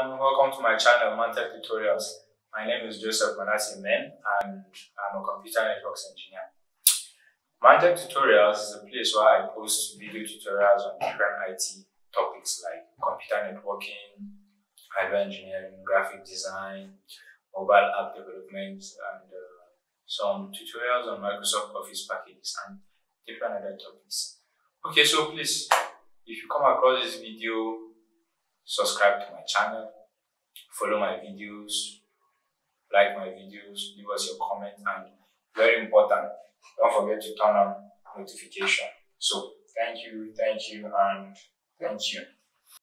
everyone, welcome to my channel Mantech Tutorials. My name is Joseph Manasi Men and I'm a computer networks engineer. Mantech Tutorials is a place where I post video tutorials on different IT topics like computer networking, hardware engineering, graphic design, mobile app development, and uh, some tutorials on Microsoft Office packages and different other topics. Okay, so please, if you come across this video subscribe to my channel, follow my videos, like my videos, leave us your comment, and very important, don't forget to turn on notification. So thank you, thank you, and thank you.